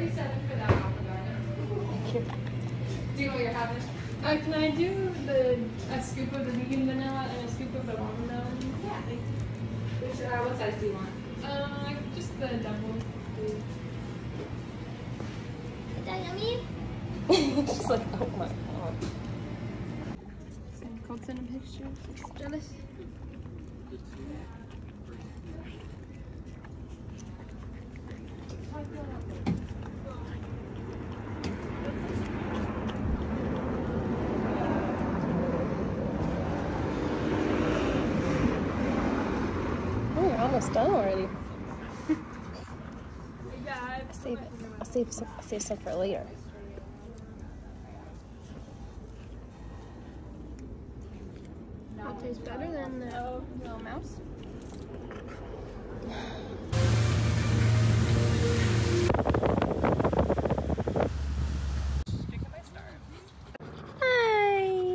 37 for that alpha Thank you. Do you know what you're having? Uh, can I do the a scoop of the vegan vanilla and a scoop of the watermelon? Yeah, thank you. Which, uh, what size do you want? Uh, just the double. Is that yummy? She's like, oh my god. Sam Colton a picture. Jealous. Thank uh, you. Almost done already. I'll save, I'll save some, I'll save some for later. That tastes better than the little mouse. Hi.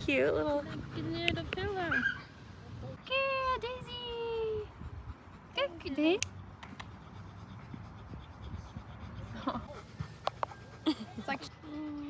Cute little. Little pillow. Yeah, Daisy. Daisy. It's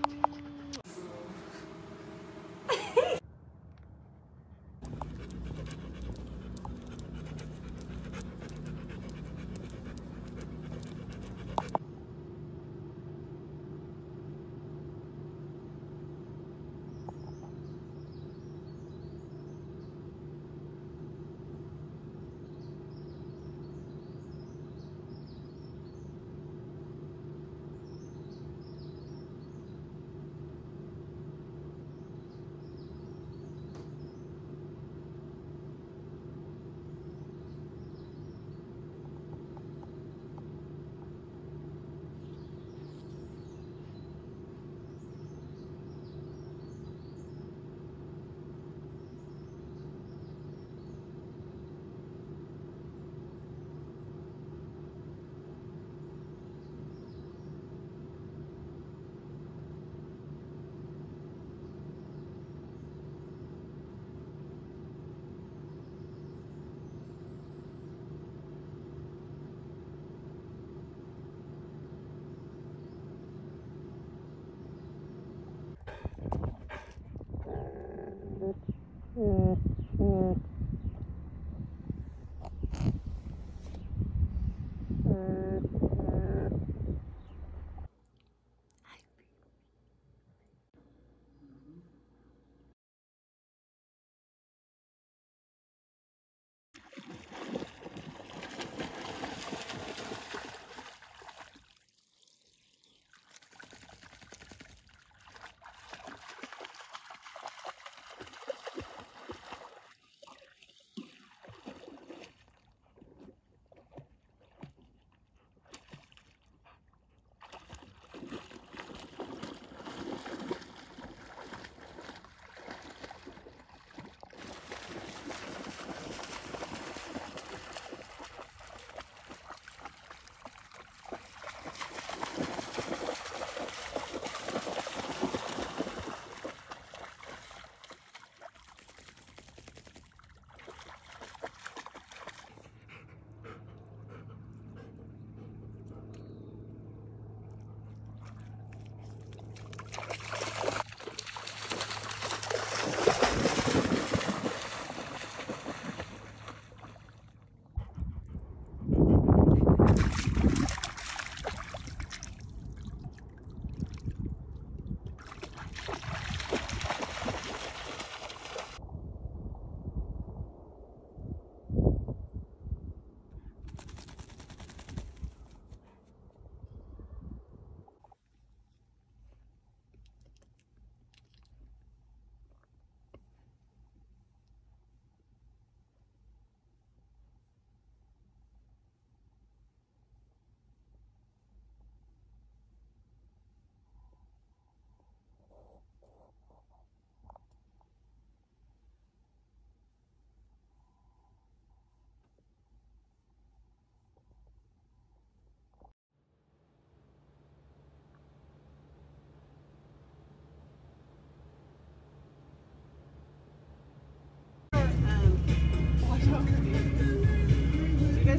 嗯。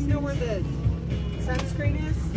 Guys know where the sunscreen is?